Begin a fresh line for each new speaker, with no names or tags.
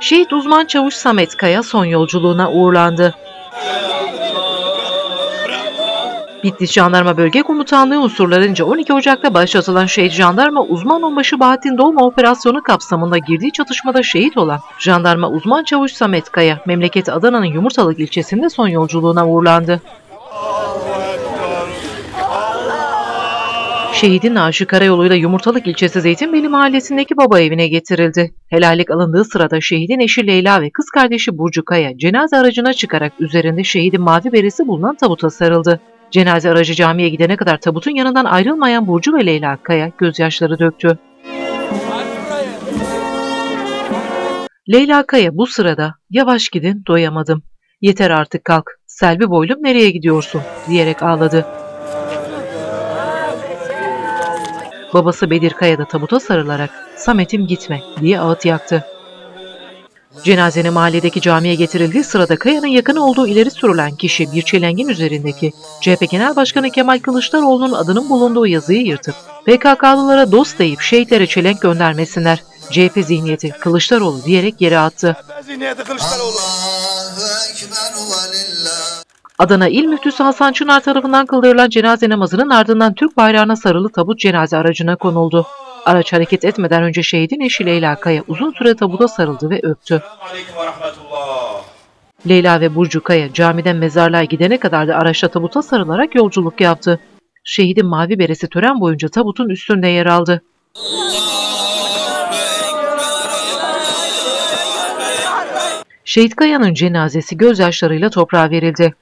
Şehit uzman çavuş Samet Kaya son yolculuğuna uğurlandı. Bitlis Jandarma Bölge Komutanlığı unsurlarınca 12 Ocak'ta başlatılan şehit jandarma uzman onbaşı Bahattin Dolma operasyonu kapsamında girdiği çatışmada şehit olan jandarma uzman çavuş Samet Kaya, memleket Adana'nın Yumurtalık ilçesinde son yolculuğuna uğurlandı. Şehidin naaşı karayoluyla Yumurtalık ilçesi Zeytinbeli mahallesindeki baba evine getirildi. Helallik alındığı sırada şehidin eşi Leyla ve kız kardeşi Burcu Kaya cenaze aracına çıkarak üzerinde şehidin mavi beresi bulunan tabuta sarıldı. Cenaze aracı camiye gidene kadar tabutun yanından ayrılmayan Burcu ve Leyla Kaya gözyaşları döktü. Leyla Kaya bu sırada yavaş gidin doyamadım. Yeter artık kalk. Selvi boylum nereye gidiyorsun diyerek ağladı. Babası Bedir Kaya da tabuta sarılarak Samet'im gitme diye ağıt yaktı. Cenazenin mahalledeki camiye getirildiği sırada Kaya'nın yakını olduğu ileri sürülen kişi bir çelengin üzerindeki CHP Genel Başkanı Kemal Kılıçdaroğlu'nun adının bulunduğu yazıyı yırtıp PKK'lılara dost deyip şehitlere çelenk göndermesinler. CHP zihniyeti Kılıçdaroğlu diyerek yere attı. Adana İl Müftüsü Hasan Çınar tarafından kıldırılan cenaze namazının ardından Türk bayrağına sarılı tabut cenaze aracına konuldu. Araç hareket etmeden önce şehidin eşi Leyla Kaya uzun süre tabuta sarıldı ve öptü. Leyla ve Burcu Kaya camiden mezarlığa gidene kadar da araçta tabuta sarılarak yolculuk yaptı. Şehidin mavi beresi tören boyunca tabutun üstünde yer aldı. Şehit Kaya'nın cenazesi gözyaşlarıyla toprağa verildi.